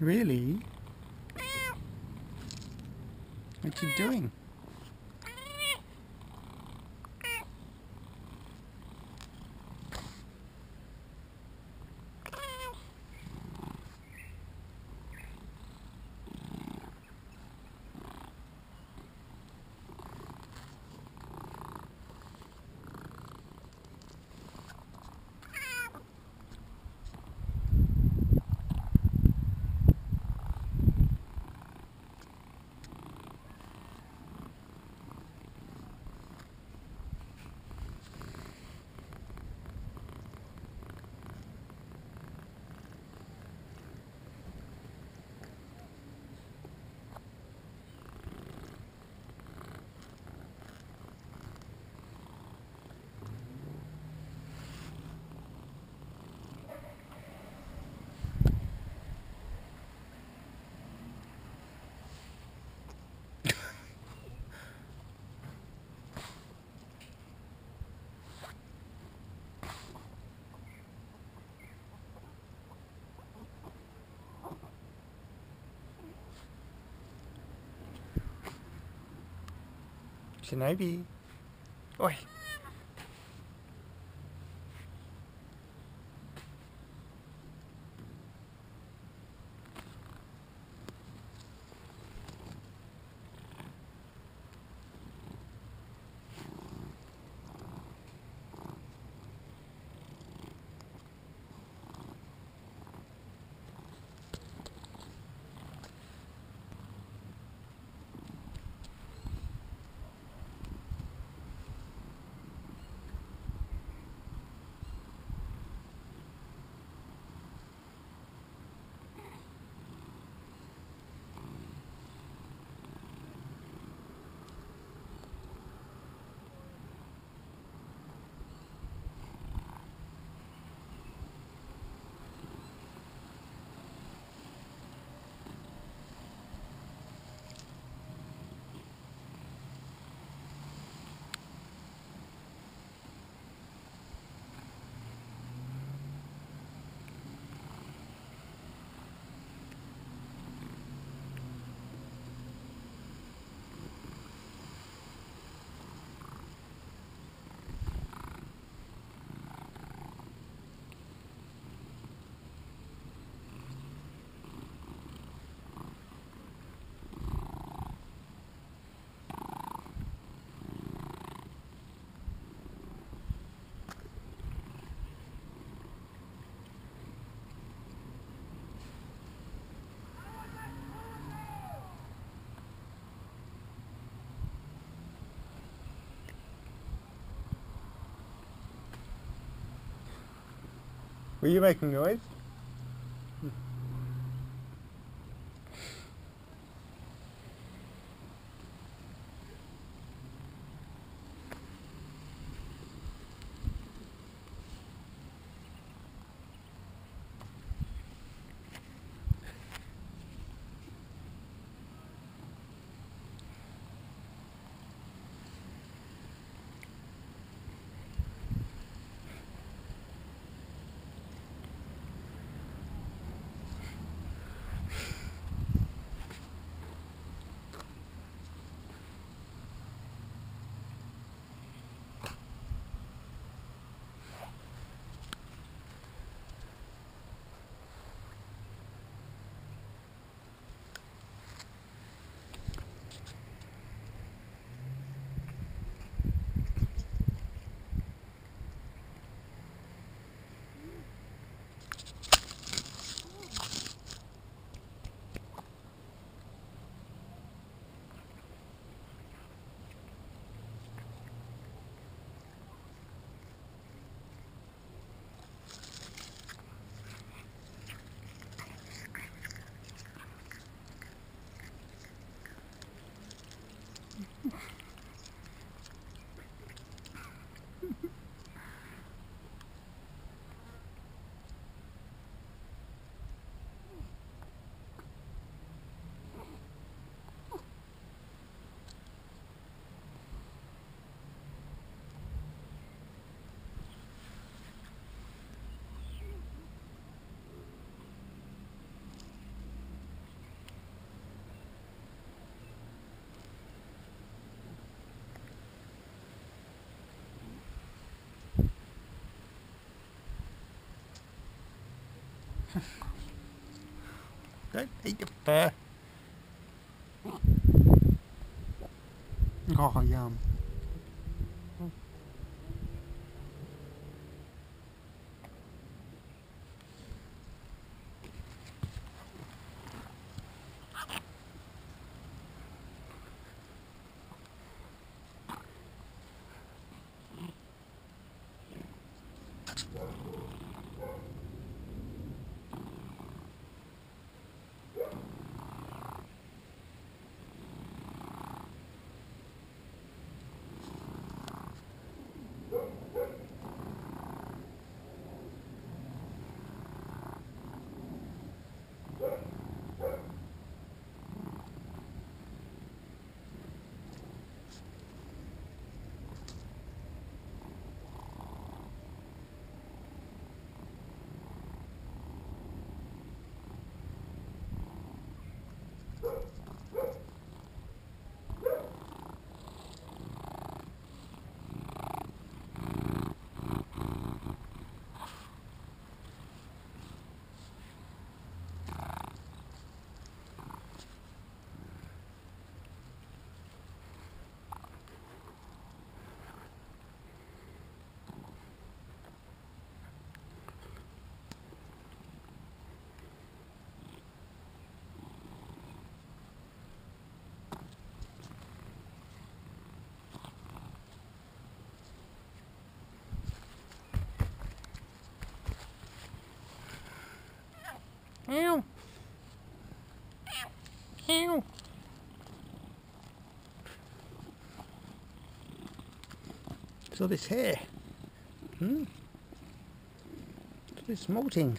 Really? What you doing? Shinobi. Oi. Were you making noise? Đấy, ấy chụp tè. Gò dòm. Ow. Ow. So this hair. Hmm. It's molting.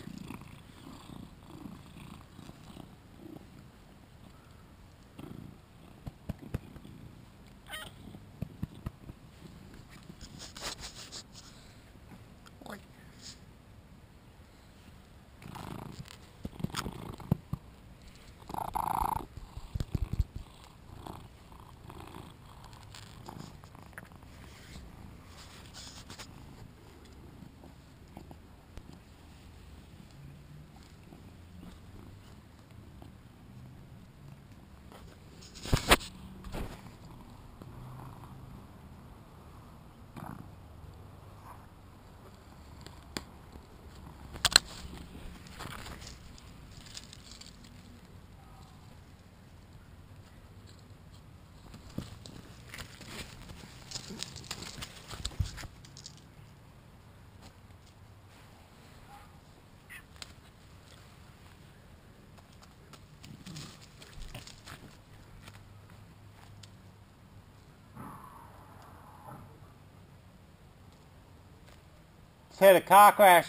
Had a car crash.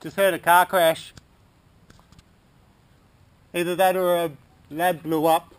Just heard a car crash. Either that or a lab blew up.